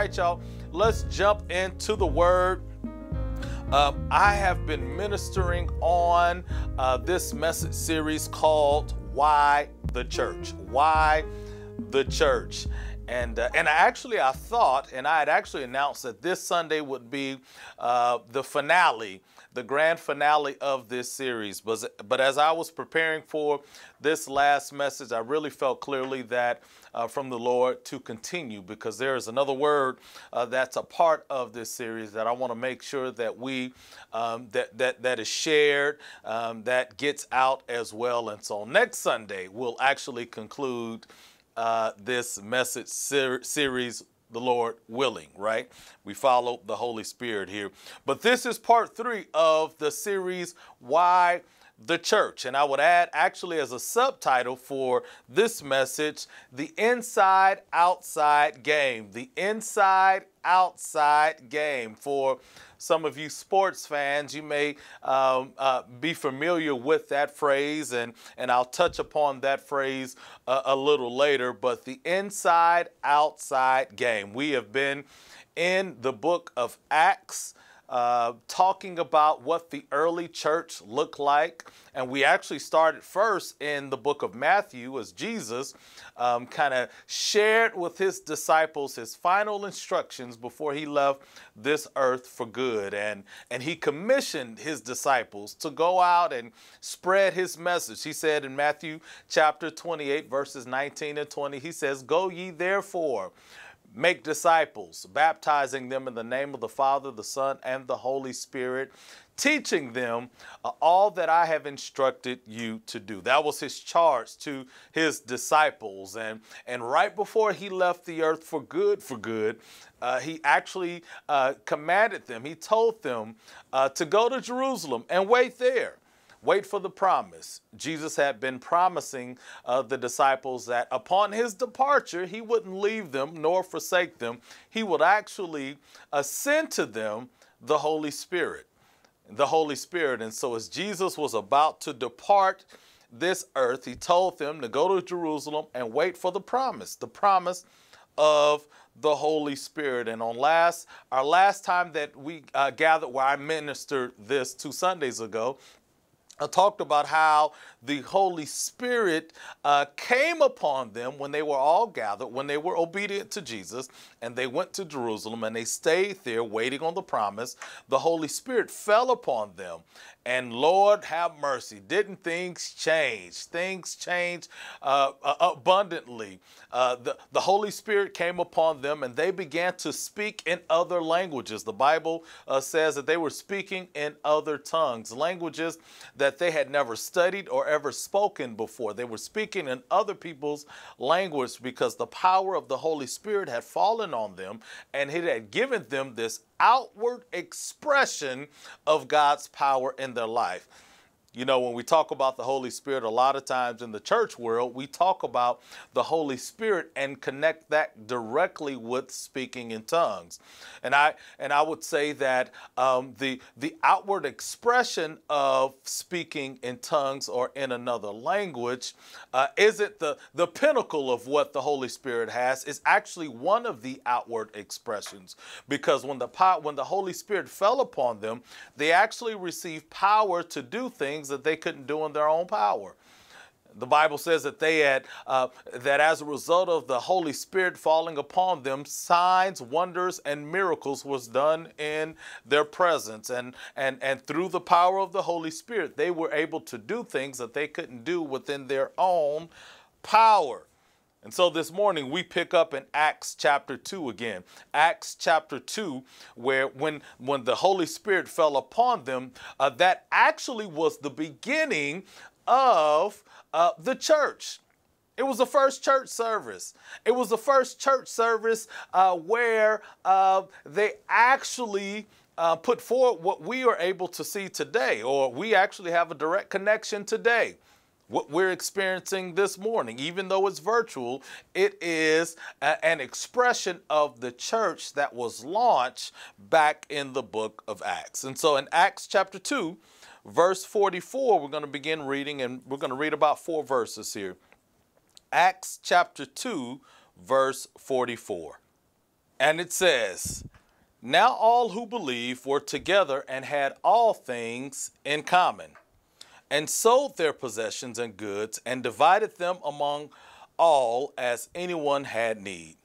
right, y'all, let's jump into the word. Um, I have been ministering on uh, this message series called Why the Church? Why the Church? And, uh, and I actually, I thought, and I had actually announced that this Sunday would be uh, the finale the grand finale of this series. But, but as I was preparing for this last message, I really felt clearly that uh, from the Lord to continue because there is another word uh, that's a part of this series that I want to make sure that we um, that that that is shared, um, that gets out as well. And so next Sunday we'll actually conclude uh, this message ser- series the Lord willing, right? We follow the Holy Spirit here. But this is part three of the series, Why the Church. And I would add, actually, as a subtitle for this message, The Inside Outside Game. The Inside Outside Game. For some of you sports fans, you may um, uh, be familiar with that phrase, and, and I'll touch upon that phrase uh, a little later. But the inside outside game. We have been in the book of Acts uh, talking about what the early church looked like. And we actually started first in the book of Matthew as Jesus um, kind of shared with his disciples his final instructions before he left this earth for good. And, and he commissioned his disciples to go out and spread his message. He said in Matthew chapter 28, verses 19 and 20, he says, Go ye therefore Make disciples, baptizing them in the name of the Father, the Son, and the Holy Spirit, teaching them uh, all that I have instructed you to do. That was his charge to his disciples. And, and right before he left the earth for good, for good, uh, he actually uh, commanded them, he told them uh, to go to Jerusalem and wait there Wait for the promise. Jesus had been promising uh, the disciples that upon his departure, he wouldn't leave them nor forsake them. He would actually send to them the Holy Spirit. The Holy Spirit. And so, as Jesus was about to depart this earth, he told them to go to Jerusalem and wait for the promise, the promise of the Holy Spirit. And on last, our last time that we uh, gathered, where I ministered this two Sundays ago, I talked about how the Holy Spirit uh, came upon them when they were all gathered, when they were obedient to Jesus, and they went to Jerusalem and they stayed there waiting on the promise. The Holy Spirit fell upon them. And Lord have mercy, didn't things change? Things changed uh, uh, abundantly. Uh, the, the Holy Spirit came upon them and they began to speak in other languages. The Bible uh, says that they were speaking in other tongues, languages that they had never studied or ever spoken before. They were speaking in other people's language because the power of the Holy Spirit had fallen on them and it had given them this outward expression of God's power in their life. You know, when we talk about the Holy Spirit, a lot of times in the church world, we talk about the Holy Spirit and connect that directly with speaking in tongues. And I and I would say that um, the the outward expression of speaking in tongues or in another language uh, isn't the the pinnacle of what the Holy Spirit has. Is actually one of the outward expressions because when the when the Holy Spirit fell upon them, they actually received power to do things things that they couldn't do in their own power. The Bible says that they had uh, that as a result of the Holy Spirit falling upon them, signs, wonders, and miracles was done in their presence, and and and through the power of the Holy Spirit, they were able to do things that they couldn't do within their own power. And so this morning we pick up in Acts chapter 2 again. Acts chapter 2, where when, when the Holy Spirit fell upon them, uh, that actually was the beginning of uh, the church. It was the first church service. It was the first church service uh, where uh, they actually uh, put forward what we are able to see today, or we actually have a direct connection today what we're experiencing this morning, even though it's virtual, it is a, an expression of the church that was launched back in the book of Acts. And so in Acts chapter 2, verse 44, we're going to begin reading, and we're going to read about four verses here. Acts chapter 2, verse 44. And it says, Now all who believed were together and had all things in common, and sold their possessions and goods, and divided them among all as anyone had need.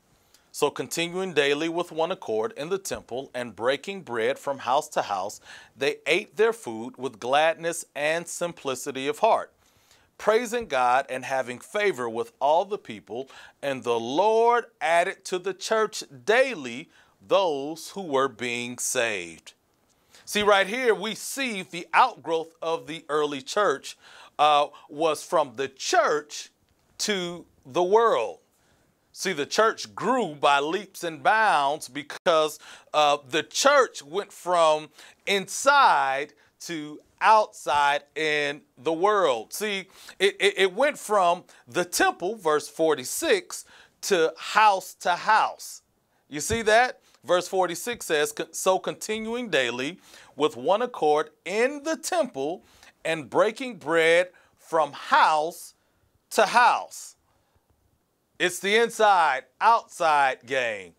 So, continuing daily with one accord in the temple and breaking bread from house to house, they ate their food with gladness and simplicity of heart, praising God and having favor with all the people. And the Lord added to the church daily those who were being saved. See, right here, we see the outgrowth of the early church uh, was from the church to the world. See, the church grew by leaps and bounds because uh, the church went from inside to outside in the world. See, it, it, it, went from the temple, verse 46, to house to house. You see that? Verse 46 says, So continuing daily with one accord in the temple and breaking bread from house to house. It's the inside outside game.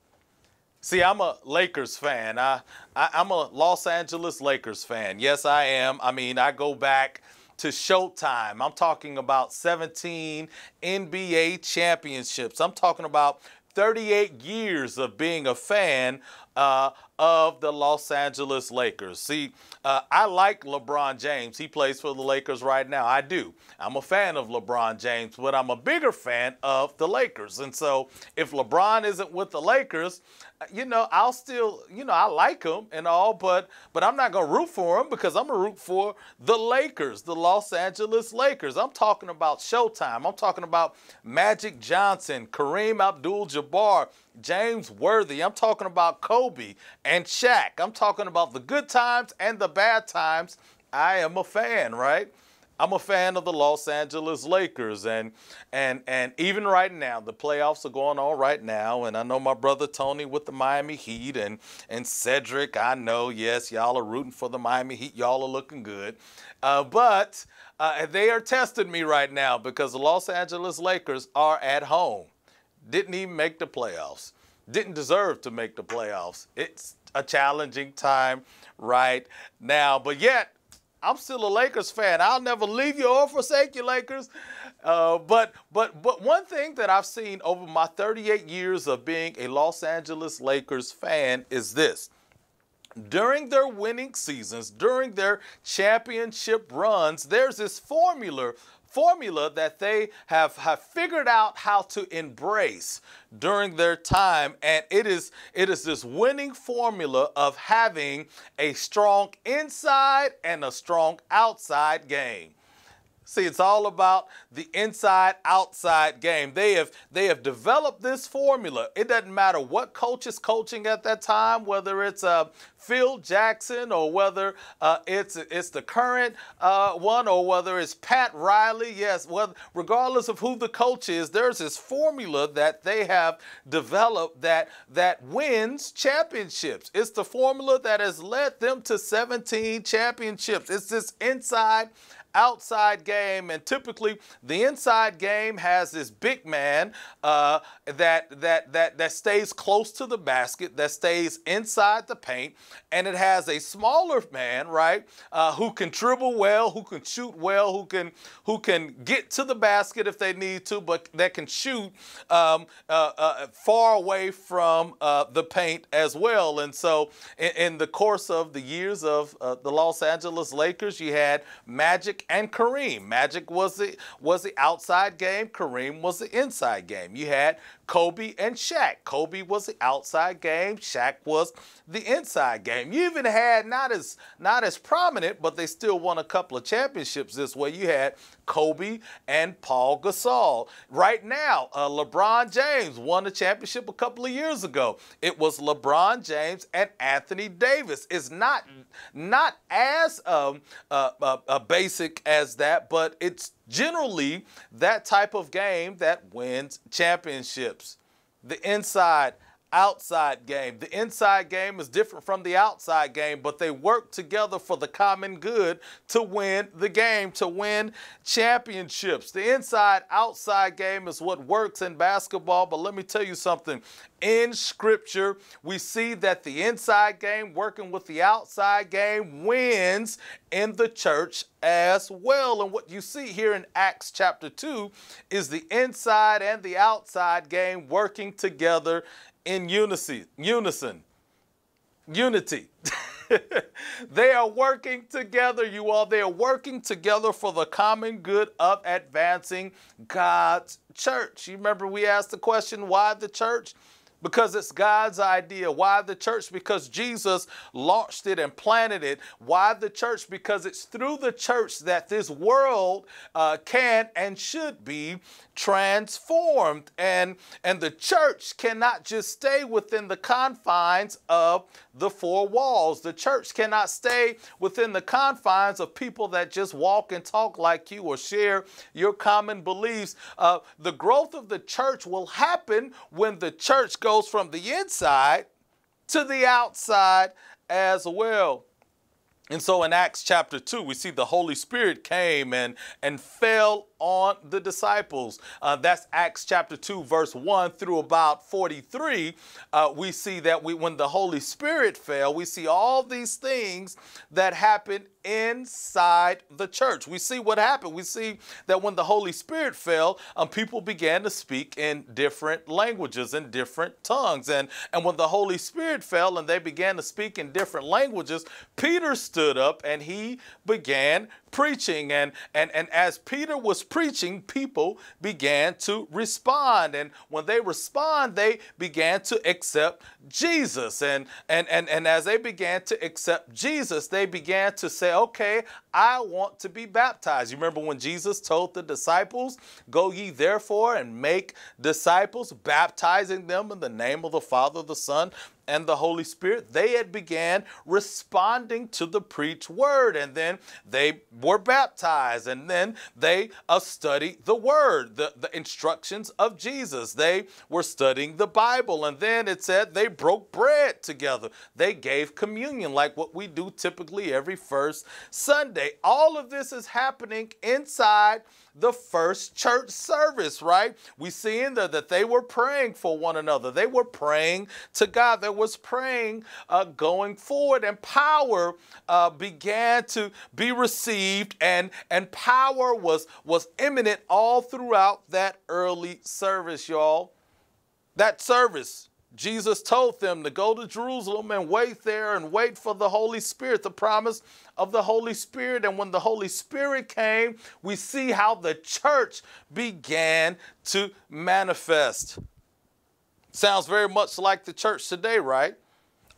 See, I'm a Lakers fan. I, I, am a Los Angeles Lakers fan. Yes, I am. I mean, I go back to Showtime. I'm talking about 17 NBA championships. I'm talking about 38 years of being a fan uh, of the Los Angeles Lakers. See, uh, I like LeBron James. He plays for the Lakers right now. I do. I'm a fan of LeBron James, but I'm a bigger fan of the Lakers. And so if LeBron isn't with the Lakers, you know, I'll still, you know, I like him and all, but but I'm not to root for him because I'm to root for the Lakers, the Los Angeles Lakers. I'm talking about Showtime. I'm talking about Magic Johnson, Kareem Abdul-Jabbar, James Worthy. I'm talking about Kobe and Shaq. I'm talking about the good times and the bad times. I am a fan, right? I'm a fan of the Los Angeles Lakers and and and even right now the playoffs are going on right now and I know my brother Tony with the Miami Heat and and Cedric I know yes y'all are rooting for the Miami Heat y'all are looking good. Uh, but uh, they are testing me right now because the Los Angeles Lakers are at home. Didn't even make the playoffs, didn't deserve to make the playoffs. It's a challenging time right now, but yet I'm still a Lakers fan. I'll never leave you or forsake you, Lakers. Uh, but but but one thing that I've seen over my 38 years of being a Los Angeles Lakers fan is this. During their winning seasons, during their championship runs, there's this formula formula that they have, have figured out how to embrace during their time. And it is, it is this winning formula of having a strong inside and a strong outside game. See, it's all about the inside outside game. They have they have developed this formula. It doesn't matter what coach is coaching at that time, whether it's uh, Phil Jackson or whether uh, it's it's the current uh, one or whether it's Pat Riley. Yes, well, regardless of who the coach is, there's this formula that they have developed that that wins championships. It's the formula that has led them to 17 championships. It's this inside outside game, and typically the inside game has this big man uh, that that that that stays close to the basket, that stays inside the paint, and it has a smaller man, right, uh, who can dribble well, who can shoot well, who can who can get to the basket if they need to, but that can shoot um, uh, uh far away from uh, the paint as well. And so, in, in, the course of the years of uh, the Los Angeles Lakers, you had Magic and Kareem. Magic was the was the outside game. Kareem was the inside game. You had Kobe and Shaq. Kobe was the outside game. Shaq was the inside game. You even had not as not as prominent, but they still won a couple of championships this way. You had Kobe and Paul Gasol. Right now, uh, LeBron James won a championship a couple of years ago. It was LeBron James and Anthony Davis. It's not not as um, uh, uh, uh basic as that, but it's generally that type of game that wins championships. The inside outside game. The inside game is different from the outside game, but they work together for the common good to win the game, to win championships. The inside outside game is what works in basketball, but let me tell you something. In scripture, we see that the inside game working with the outside game wins in the church as well. And what you see here in Acts chapter 2 is the inside and the outside game working together in unity, unison, unity. they are working together, you all. They are working together for the common good of advancing God's church. You remember we asked the question, why the church? because it's God's idea. Why the church? Because Jesus launched it and planted it. Why the church? Because it's through the church that this world uh, can and should be transformed. And, and the church cannot just stay within the confines of the four walls. The church cannot stay within the confines of people that just walk and talk like you or share your common beliefs. Uh, the growth of the church will happen when the church goes from the inside to the outside as well. And so in Acts chapter 2, we see the Holy Spirit came and, and fell on the disciples. Uh, that's Acts chapter 2, verse 1 through about 43. Uh, we see that we, when the Holy Spirit fell, we see all these things that happen inside the church. We see what happened. We see that when the Holy Spirit fell, um, people began to speak in different languages and different tongues. And, and when the Holy Spirit fell and they began to speak in different languages, Peter stood up and he began preaching. And, and, and as Peter was preaching, people began to respond. And when they respond, they began to accept Jesus. And, and, and, and as they began to accept Jesus, they began to say, okay, I want to be baptized. You remember when Jesus told the disciples, Go ye therefore and make disciples, baptizing them in the name of the Father, the Son, and the Holy Spirit, they had began responding to the preached word, and then they were baptized, and then they uh, studied the word, the, the instructions of Jesus. They were studying the Bible, and then it said they broke bread together. They gave communion like what we do typically every first Sunday. All of this is happening inside the first church service, right? We see in there that they were praying for one another. They were praying to God. There was praying uh, going forward, and power uh, began to be received, and and power was was imminent all throughout that early service, y'all. That service Jesus told them to go to Jerusalem and wait there and wait for the Holy Spirit, the promise of the Holy Spirit. And when the Holy Spirit came, we see how the church began to manifest. Sounds very much like the church today, right?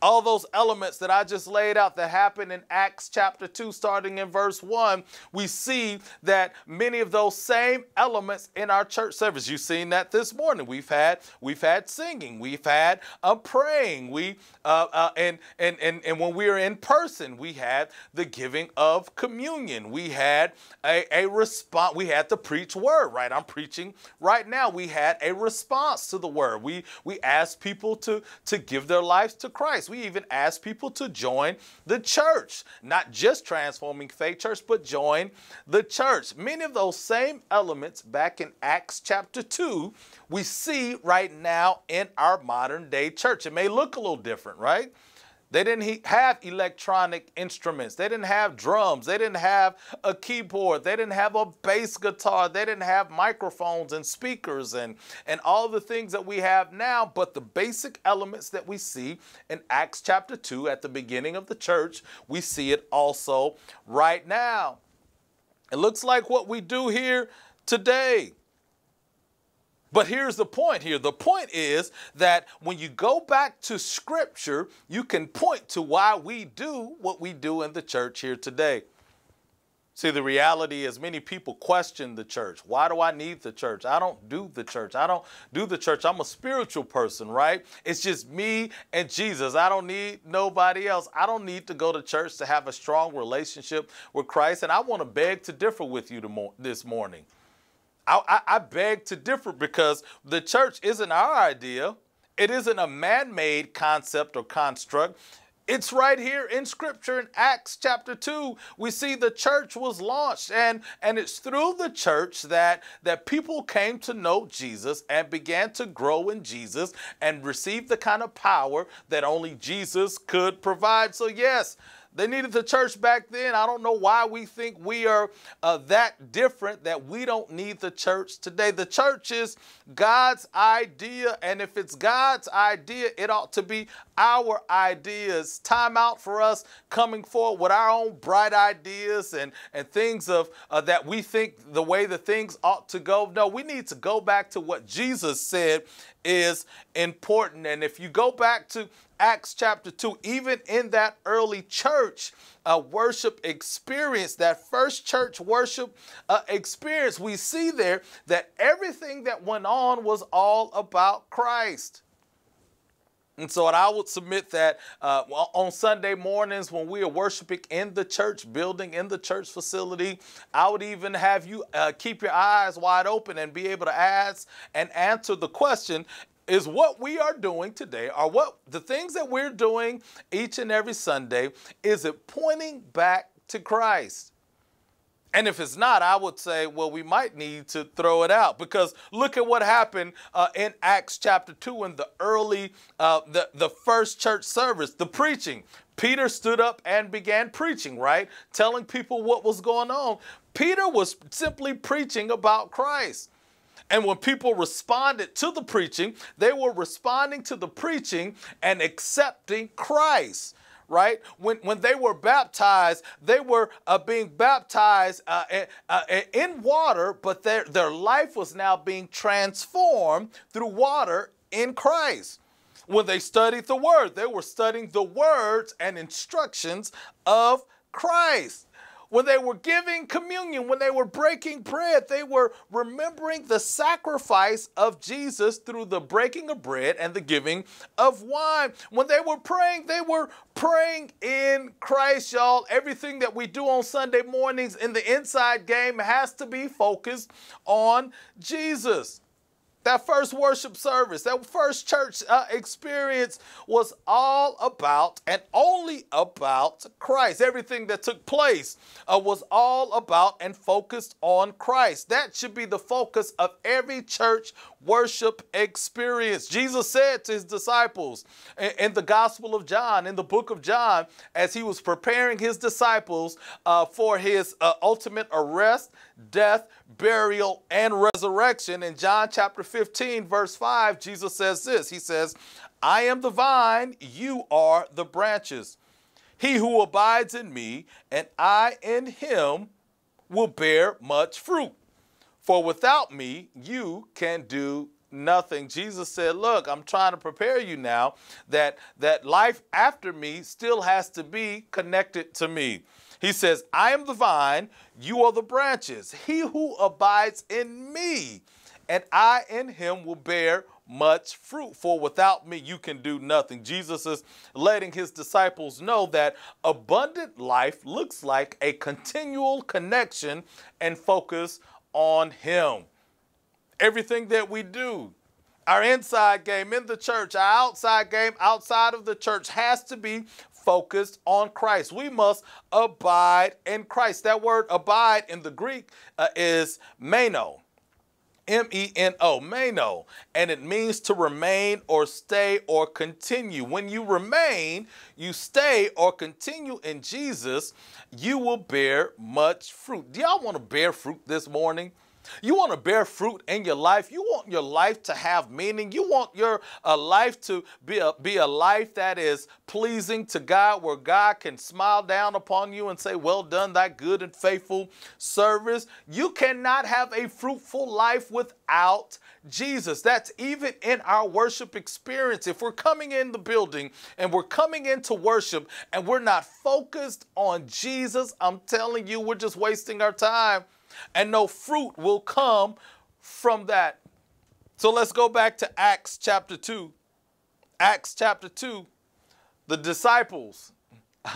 All those elements that I just laid out that happen in Acts chapter 2, starting in verse 1, we see that many of those same elements in our church service. You've seen that this morning. We've had we've had singing, we've had a praying, we uh, uh, and, and and and when we are in person, we had the giving of communion. We had a, a response. We had the preach word. Right, I'm preaching right now. We had a response to the word. We we asked people to to give their lives to Christ. We even ask people to join the church, not just Transforming Faith Church, but join the church. Many of those same elements back in Acts chapter 2, we see right now in our modern day church. It may look a little different, right? They didn't have electronic instruments. They didn't have drums. They didn't have a keyboard. They didn't have a bass guitar. They didn't have microphones and speakers and, and all the things that we have now. But the basic elements that we see in Acts chapter 2 at the beginning of the church, we see it also right now. It looks like what we do here today. But here's the point here. The point is that when you go back to Scripture, you can point to why we do what we do in the church here today. See, the reality is many people question the church. Why do I need the church? I don't do the church. I don't do the church. I'm a spiritual person, right? It's just me and Jesus. I don't need nobody else. I don't need to go to church to have a strong relationship with Christ. And I want to beg to differ with you this morning. I, I, beg to differ because the church isn't our idea. It isn't a man made concept or construct. It's right here in scripture in Acts chapter 2. We see the church was launched and and it's through the church that that people came to know Jesus and began to grow in Jesus and receive the kind of power that only Jesus could provide. So yes, they needed the church back then. I don't know why we think we are uh, that different that we don't need the church today. The church is God's idea, and if it's God's idea, it ought to be our ideas. Time out for us coming forward with our own bright ideas and, and things of uh, that we think the way the things ought to go. No, we need to go back to what Jesus said is important. And if you go back to Acts chapter 2, even in that early church uh, worship experience, that first church worship uh, experience, we see there that everything that went on was all about Christ. And so, I would submit that uh, on Sunday mornings when we are worshiping in the church building, in the church facility, I would even have you uh, keep your eyes wide open and be able to ask and answer the question is what we are doing today, or what the things that we're doing each and every Sunday, is it pointing back to Christ? And if it's not, I would say, well, we might need to throw it out because look at what happened uh, in Acts chapter 2 in the early, uh, the, the first church service, the preaching. Peter stood up and began preaching, right? Telling people what was going on. Peter was simply preaching about Christ. And when people responded to the preaching, they were responding to the preaching and accepting Christ right? When, when they were baptized, they were uh, being baptized uh, uh, in water, but their, their life was now being transformed through water in Christ. When they studied the Word, they were studying the words and instructions of Christ when they were giving communion, when they were breaking bread, they were remembering the sacrifice of Jesus through the breaking of bread and the giving of wine. When they were praying, they were praying in Christ, y'all. Everything that we do on Sunday mornings in the inside game has to be focused on Jesus. That first worship service, that first church uh, experience was all about and only about Christ. Everything that took place uh, was all about and focused on Christ. That should be the focus of every church worship experience. Jesus said to his disciples in, in the Gospel of John, in the book of John, as he was preparing his disciples uh, for his uh, ultimate arrest, death, burial, and resurrection. In John chapter 15, verse 5, Jesus says this He says, I am the vine, you are the branches. He who abides in me, and I in him, will bear much fruit. For without me, you can do nothing. Jesus said, Look, I'm trying to prepare you now that, that life after me still has to be connected to me. He says, I am the vine, you are the branches. He who abides in me, and I in him will bear much fruit. For without me, you can do nothing. Jesus is letting his disciples know that abundant life looks like a continual connection and focus on him. Everything that we do, our inside game in the church, our outside game outside of the church has to be focused on Christ. We must abide in Christ. That word abide in the Greek uh, is meno. M E N O, meno, and it means to remain or stay or continue. When you remain, you stay or continue in Jesus, you will bear much fruit. Do y'all want to bear fruit this morning? You want to bear fruit in your life. You want your life to have meaning. You want your uh, life to be a, be a life that is pleasing to God, where God can smile down upon you and say, Well done, thy good and faithful service. You cannot have a fruitful life without Jesus. That's even in our worship experience. If we're coming in the building and we're coming into worship and we're not focused on Jesus, I'm telling you, we're just wasting our time and no fruit will come from that. So let's go back to Acts chapter 2. Acts chapter 2. The disciples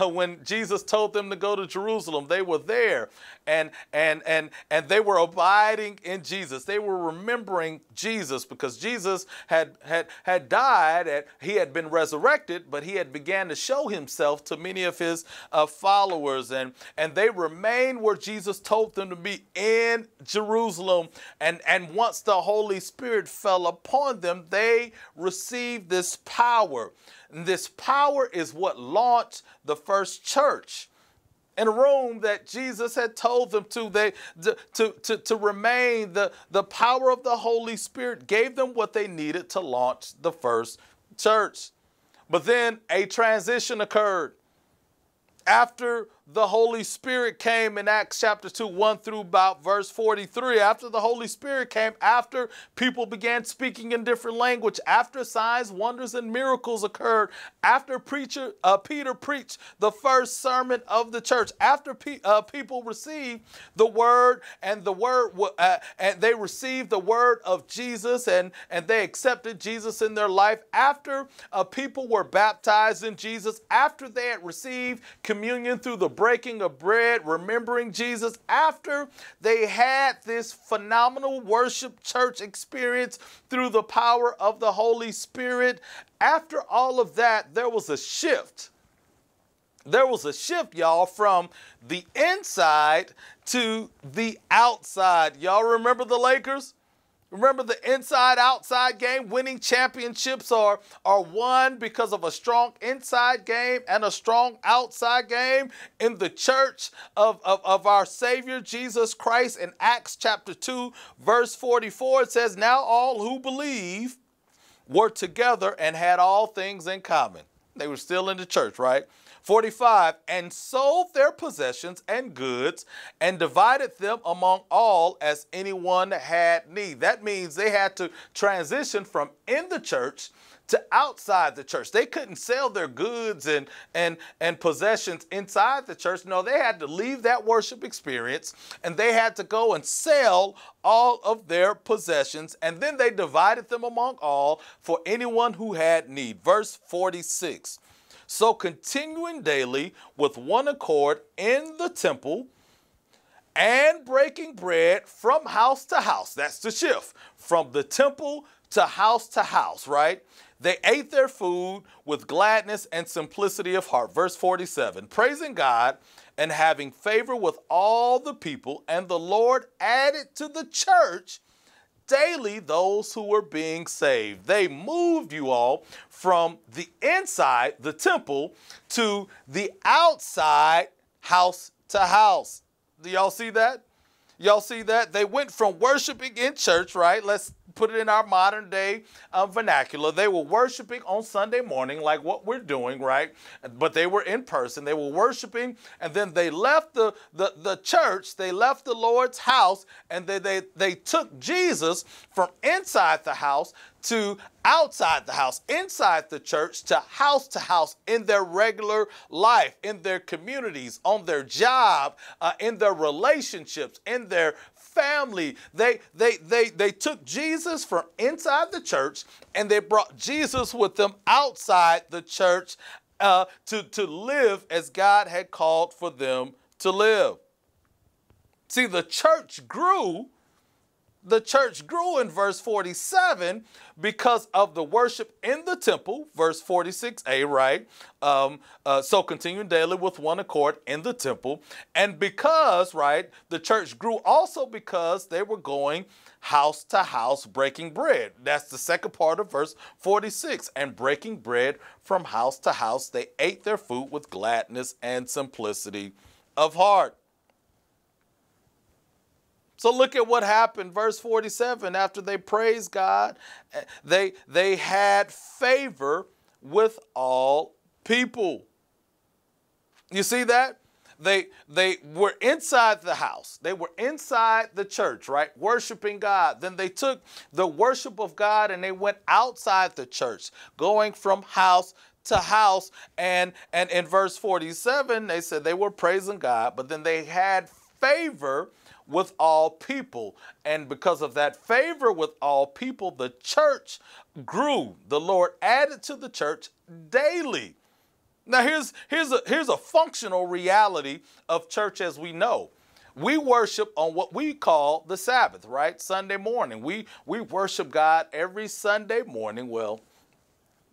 when Jesus told them to go to Jerusalem. They were there and and and and they were abiding in Jesus. They were remembering Jesus because Jesus had had had died and he had been resurrected, but he had began to show himself to many of his uh, followers and and they remained where Jesus told them to be in Jerusalem. And and once the Holy Spirit fell upon them, they received this power. This power is what launched the first church in a room that Jesus had told them to, they, to, to, to, remain. The, the power of the Holy Spirit gave them what they needed to launch the first church. But then a transition occurred. After the Holy Spirit came in Acts chapter 2, 1 through about verse 43. After the Holy Spirit came, after people began speaking in different language, after signs, wonders, and miracles occurred, after preacher uh, Peter preached the first sermon of the church, after pe uh, people received the word and the word uh, and they received the word of Jesus and and they accepted Jesus in their life, after uh, people were baptized in Jesus, after they had received communion through the breaking of bread, remembering Jesus, after they had this phenomenal worship church experience through the power of the Holy Spirit, after all of that, there was a shift. There was a shift, y'all, from the inside to the outside. Y'all remember the Lakers? Remember the inside outside game? Winning championships are, are won because of a strong inside game and a strong outside game. In the church of, of, of our Savior Jesus Christ in Acts chapter 2, verse 44, it says, Now all who believe were together and had all things in common. They were still in the church, right? 45 and sold their possessions and goods and divided them among all as anyone had need. That means they had to transition from in the church to outside the church. They couldn't sell their goods and and and possessions inside the church. No, they had to leave that worship experience and they had to go and sell all of their possessions and then they divided them among all for anyone who had need. Verse 46. So continuing daily with one accord in the temple and breaking bread from house to house. That's the shift from the temple to house to house, right? They ate their food with gladness and simplicity of heart. Verse 47 praising God and having favor with all the people, and the Lord added to the church daily those who were being saved. They moved you all from the inside, the temple, to the outside, house to house. Do y'all see that? Y'all see that? They went from worshiping in church, right? Let's put it in our modern day um, vernacular. They were worshiping on Sunday morning, like what we're doing, right? But they were in person. They were worshiping, and then they left the, the, the church, they left the Lord's house, and they, they, they took Jesus from inside the house to outside the house, inside the church, to house to house in their regular life, in their communities, on their job, uh, in their relationships, in their family. They, they, they, they took Jesus from inside the church and they brought Jesus with them outside the church uh, to, to live as God had called for them to live. See, the church grew the church grew in verse 47 because of the worship in the temple, verse 46a, right? Um, uh, so continuing daily with one accord in the temple. And because, right, the church grew also because they were going house to house breaking bread. That's the second part of verse 46. And breaking bread from house to house, they ate their food with gladness and simplicity of heart. So look at what happened, verse 47. After they praised God, they, they had favor with all people. You see that? They, they were inside the house. They were inside the church, right? Worshiping God. Then they took the worship of God and they went outside the church, going from house to house. And, and in verse 47, they said they were praising God, but then they had favor with all people. And because of that favor with all people, the church grew. The Lord added to the church daily Now here's here's a here's a functional reality of church as we know. We worship on what we call the Sabbath, right? Sunday morning. We we worship God every Sunday morning. Well,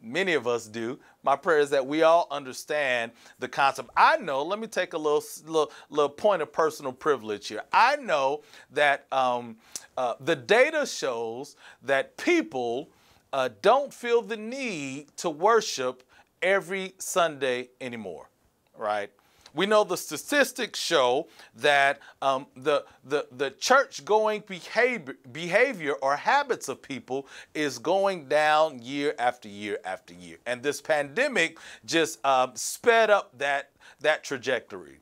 many of us do. My prayer is that we all understand the concept. I know, let me take a little, little, little point of personal privilege here. I know that um, uh, the data shows that people uh, don't feel the need to worship every Sunday anymore, right? We know the statistics show that um, the, the, the church going behavior, behavior or habits of people is going down year after year after year. And this pandemic just um, sped up that, that trajectory.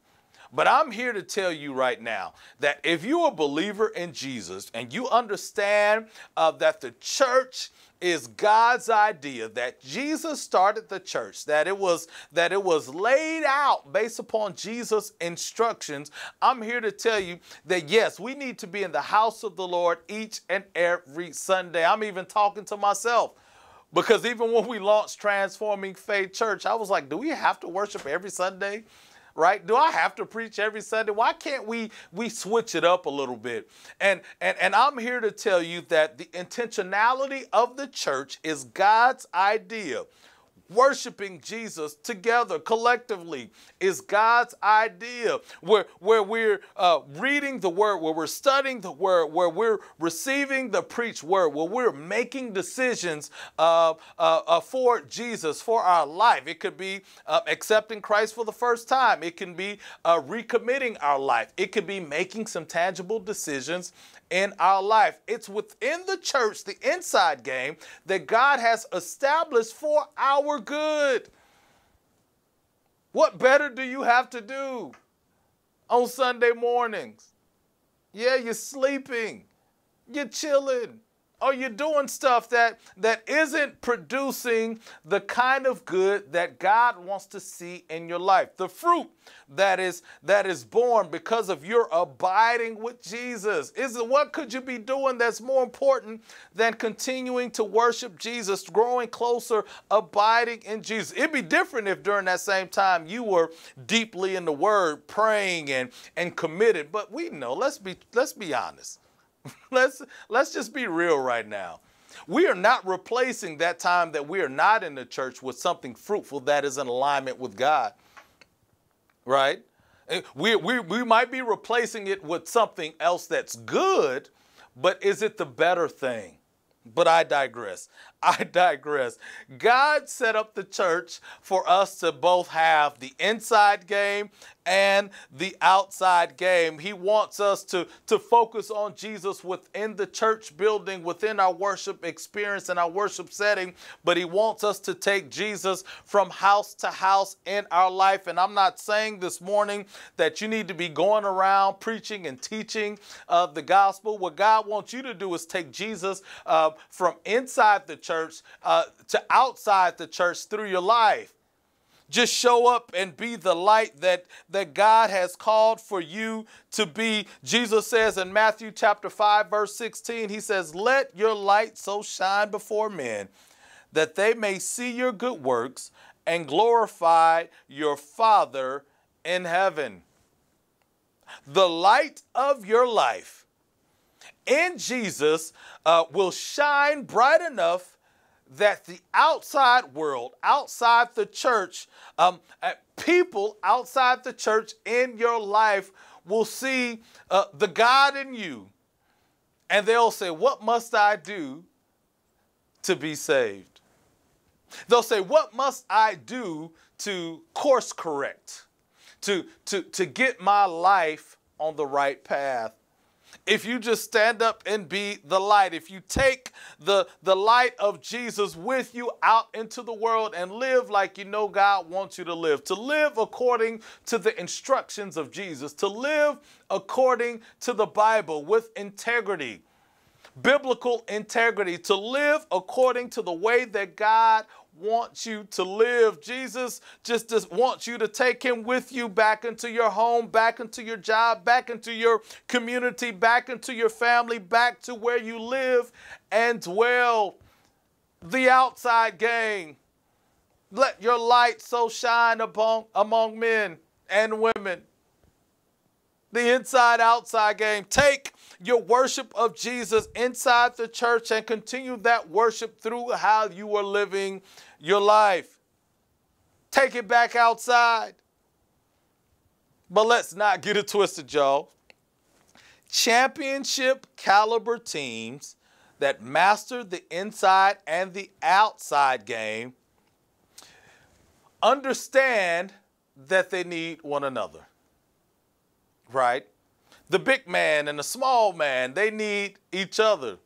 But I'm here to tell you right now that if you're a believer in Jesus and you understand uh, that the church is God's idea that Jesus started the church, that it was that it was laid out based upon Jesus' instructions. I'm here to tell you that yes, we need to be in the house of the Lord each and every Sunday. I'm even talking to myself. Because even when we launched Transforming Faith Church, I was like, do we have to worship every Sunday? Right? Do I have to preach every Sunday? Why can't we we switch it up a little bit? And and and I'm here to tell you that the intentionality of the church is God's idea worshiping Jesus together collectively is God's idea. Where, where we're uh, reading the word, where we're studying the word, where we're receiving the preached word, where we're making decisions uh, uh, uh for Jesus, for our life. It could be uh, accepting Christ for the first time. It can be uh, recommitting our life. It could be making some tangible decisions in our life. It's within the church, the inside game, that God has established for our good. What better do you have to do on Sunday mornings? Yeah, you're sleeping, you're chilling, or you're doing stuff that, that isn't producing the kind of good that God wants to see in your life. The fruit that is that is born because of your abiding with Jesus. Is what could you be doing that's more important than continuing to worship Jesus, growing closer, abiding in Jesus? It'd be different if during that same time you were deeply in the word, praying and, and committed. But we know, let's be let's be honest let's let's just be real right now. We are not replacing that time that we are not in the church with something fruitful that is in alignment with God. Right? Eh, we, we, we might be replacing it with something else that's good, but is it the better thing? But I digress. I digress. God set up the church for us to both have the inside game and the outside game. He wants us to, to focus on Jesus within the church building, within our worship experience and our worship setting, but He wants us to take Jesus from house to house in our life. And I'm not saying this morning that you need to be going around preaching and teaching uh, the gospel. What God wants you to do is take Jesus uh, from inside the church uh, to outside the church through your life. Just show up and be the light that, that God has called for you to be. Jesus says in Matthew chapter 5, verse 16, he says, Let your light so shine before men that they may see your good works and glorify your Father in heaven. The light of your life in Jesus uh, will shine bright enough that the outside world, outside the church, um, uh, people outside the church in your life will see uh, the God in you and they'll say, What must I do to be saved? They'll say, What must I do to course correct, to, to, to get my life on the right path? If you just stand up and be the light, if you take the, the light of Jesus with you out into the world and live like you know God wants you to live, to live according to the instructions of Jesus, to live according to the Bible with integrity, biblical integrity, to live according to the way that God wants you to live. Jesus just, wants you to take him with you back into your home, back into your job, back into your community, back into your family, back to where you live and dwell. The outside game Let your light so shine among, among men and women. The inside outside game. Take your worship of Jesus inside the church and continue that worship through how you are living your life. Take it back outside. But let's not get it twisted, y'all. Championship caliber teams that master the inside and the outside game understand that they need one another. Right? The big man and the small man, they need each other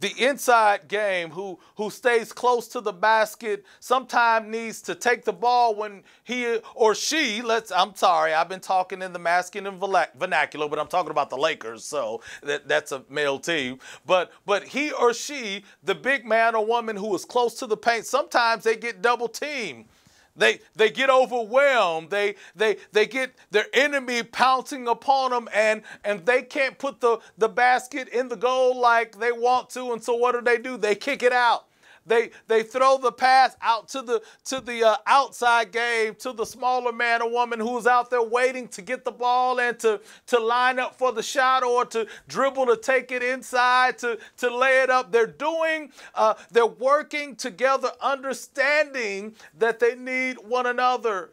the inside game who who stays close to the basket sometimes needs to take the ball when he or she let's I'm sorry I've been talking in the masculine vernacular but I'm talking about the Lakers so that that's a male team. But but he or she the big man or woman who is close to the paint sometimes they get double teamed they, they get overwhelmed. They, they, they get their enemy pouncing upon them and, and they can't put the, the basket in the goal like they want to. And so what do they do? They kick it out. They they throw the pass out to the to the uh, outside game to the smaller man or woman who's out there waiting to get the ball and to to line up for the shot or to dribble to take it inside to to lay it up. They're doing uh, they're working together, understanding that they need one another.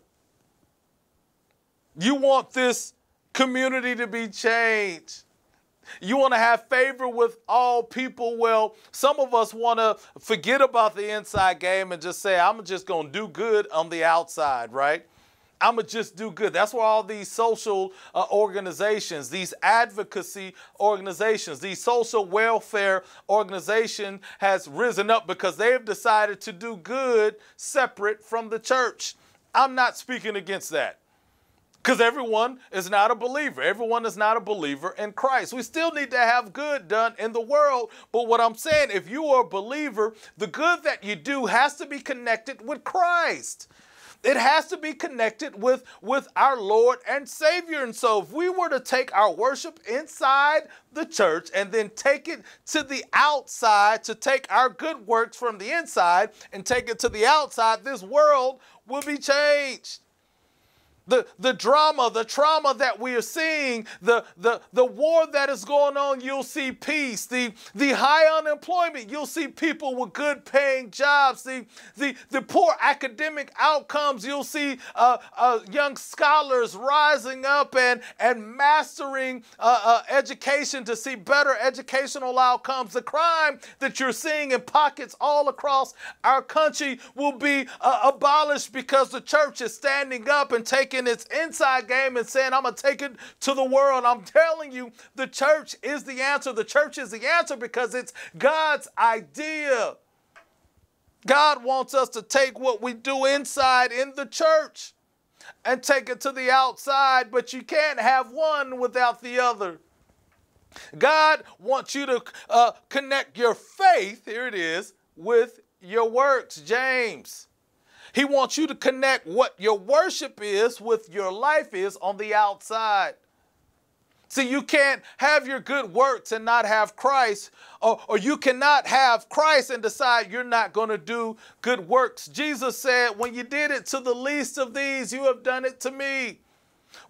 You want this community to be changed. You want to have favor with all people. Well, some of us want to forget about the inside game and just say, I'm just going to do good on the outside, right? I'm going to just do good. That's where all these social uh, organizations, these advocacy organizations, these social welfare organization has risen up because they've decided to do good separate from the church. I'm not speaking against that. Because everyone is not a believer. Everyone is not a believer in Christ. We still need to have good done in the world. But what I'm saying, if you are a believer, the good that you do has to be connected with Christ. It has to be connected with, with our Lord and Savior. And so, if we were to take our worship inside the church and then take it to the outside, to take our good works from the inside and take it to the outside, this world will be changed the, the drama, the trauma that we are seeing, the, the, the war that is going on, you'll see peace. The, the high unemployment, you'll see people with good paying jobs. The, the, the poor academic outcomes, you'll see uh, uh, young scholars rising up and, and mastering uh, uh education to see better educational outcomes. The crime that you're seeing in pockets all across our country will be uh, abolished because the church is standing up and taking taking its inside game and saying, I'm going to take it to the world. I'm telling you, the church is the answer. The church is the answer because it's God's idea. God wants us to take what we do inside in the church and take it to the outside, but you can't have one without the other. God wants you to uh, connect your faith, here it is, with your works, James. He wants you to connect what your worship is with your life is on the outside. See, you can't have your good works and not have Christ, or, or you cannot have Christ and decide you're not going to do good works. Jesus said, When you did it to the least of these, you have done it to me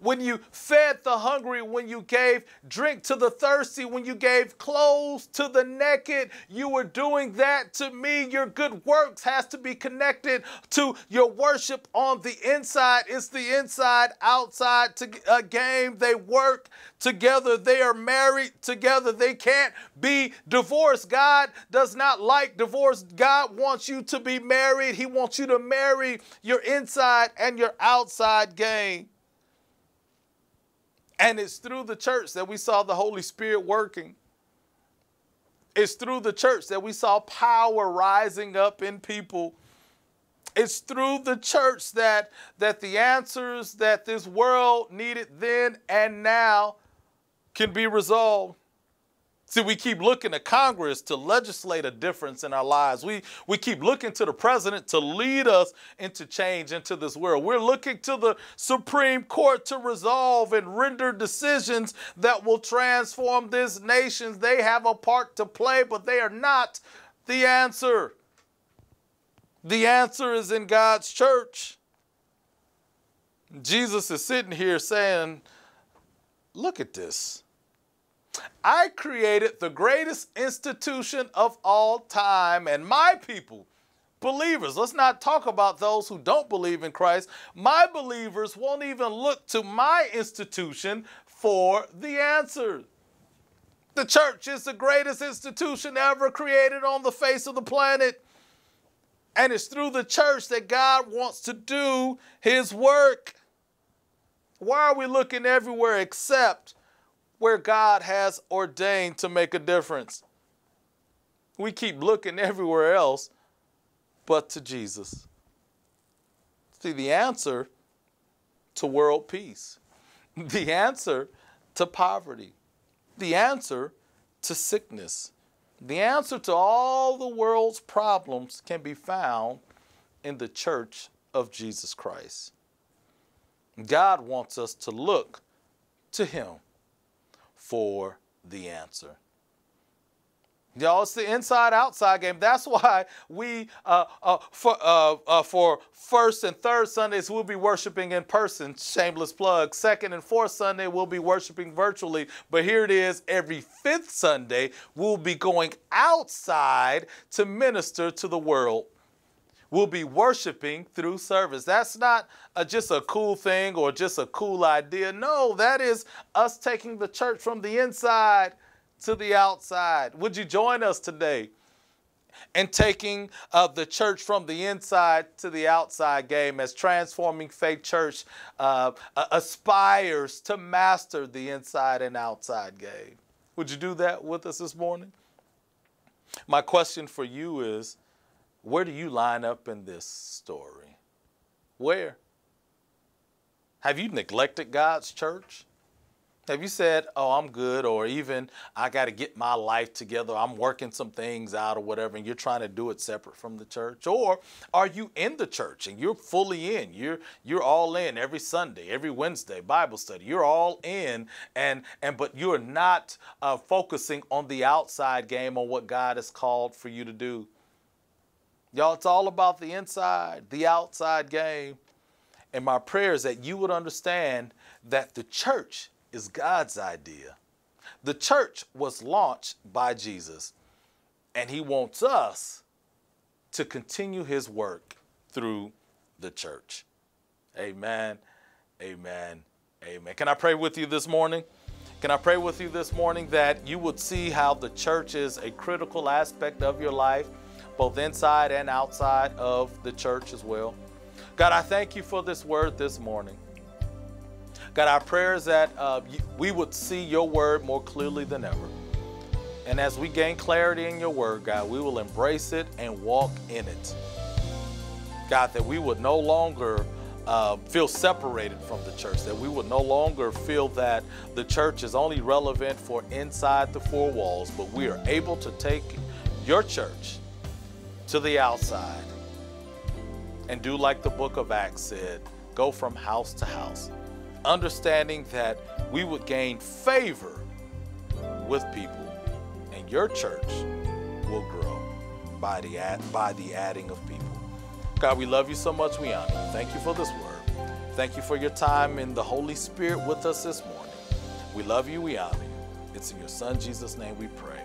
when you fed the hungry, when you gave drink to the thirsty, when you gave clothes to the naked, you were doing that to me. Your good works has to be connected to your worship on the inside. It's the inside outside to, a game. They work together. They are married together. They can't be divorced. God does not like divorce. God wants you to be married. He wants you to marry your inside and your outside game. And it's through the church that we saw the Holy Spirit working. It's through the church that we saw power rising up in people. It's through the church that, that the answers that this world needed then and now can be resolved. See, we keep looking to Congress to legislate a difference in our lives. We, we keep looking to the president to lead us into change into this world. We're looking to the Supreme Court to resolve and render decisions that will transform this nation. They have a part to play, but they are not the answer. The answer is in God's church. Jesus is sitting here saying, Look at this. I created the greatest institution of all time, and my people, believers, let's not talk about those who don't believe in Christ. My believers won't even look to my institution for the answer. The church is the greatest institution ever created on the face of the planet. And it's through the church that God wants to do his work. Why are we looking everywhere except where God has ordained to make a difference? We keep looking everywhere else but to Jesus. See, the answer to world peace, the answer to poverty, the answer to sickness, the answer to all the world's problems can be found in the church of Jesus Christ. God wants us to look to Him for the answer. Y'all, it's the inside outside game. That's why we, uh, uh, for, uh, uh, for first and third Sundays, we'll be worshiping in person. Shameless plug. Second and fourth Sunday, we'll be worshiping virtually. But here it is every fifth Sunday, we'll be going outside to minister to the world. We'll be worshiping through service. That's not a, just a cool thing or just a cool idea. No, that is us taking the church from the inside to the outside. Would you join us today in taking uh, the church from the inside to the outside game as Transforming Faith Church uh, aspires to master the inside and outside game? Would you do that with us this morning? My question for you is where do you line up in this story? Where? Have you neglected God's church? Have you said, oh, I'm good, or even I got to get my life together, I'm working some things out or whatever, and you're trying to do it separate from the church? Or are you in the church and you're fully in? You're you're all in every Sunday, every Wednesday, Bible study. You're all in, and and but you're not uh, focusing on the outside game on what God has called for you to do. Y'all, it's all about the inside, the outside game. And my prayer is that you would understand that the church is God's idea. The church was launched by Jesus, and he wants us to continue his work through the church. Amen. Amen. Amen. Can I pray with you this morning? Can I pray with you this morning that you would see how the church is a critical aspect of your life, both inside and outside of the church as well? God, I thank you for this word this morning. God, our prayer is that uh, we would see your word more clearly than ever. And as we gain clarity in your word, God, we will embrace it and walk in it. God, that we would no longer uh, feel separated from the church, that we would no longer feel that the church is only relevant for inside the four walls, but we are able to take your church to the outside and do like the book of Acts said go from house to house understanding that we would gain favor with people and your church will grow by the, ad, by the adding of people. God, we love you so much. We honor you. Thank you for this word. Thank you for your time in the Holy Spirit with us this morning. We love you. We honor you. It's in your Son, Jesus' name, we pray.